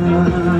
Krishna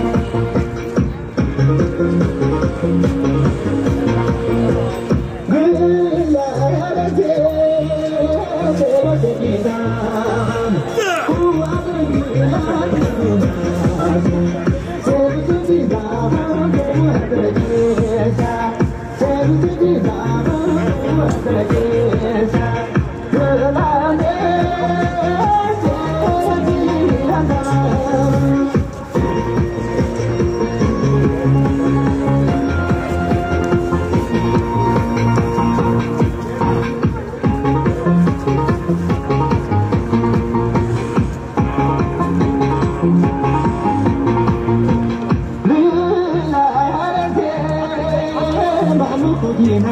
Thank you. Yeah.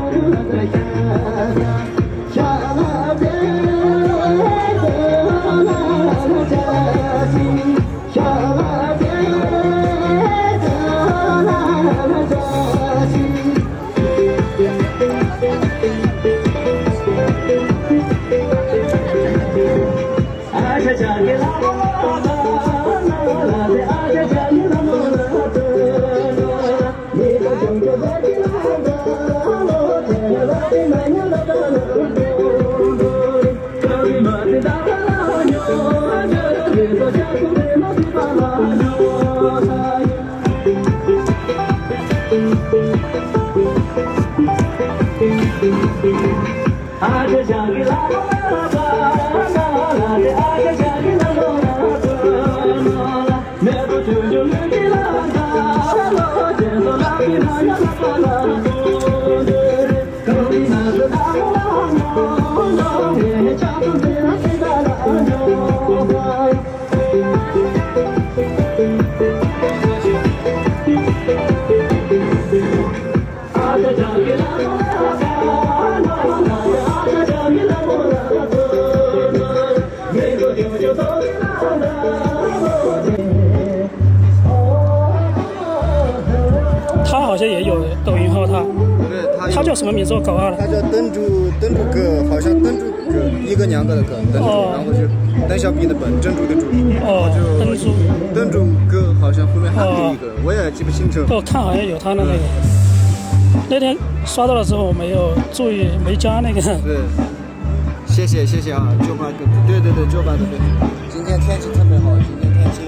आज जागला 他叫什么名字？我搞忘了。他叫灯珠灯珠哥，好像灯珠哥一个两个的哥，灯珠，哦然后就邓小平的本，珍珠的珠，哦就灯珠灯珠哥好像后面还有一个，我也记不清楚。我看好像有他的那个。那天刷到了之后，我没有注意，没加那个。对，谢谢谢谢啊，九八哥，对对对，九八哥对。今天天气特别好，今天天气。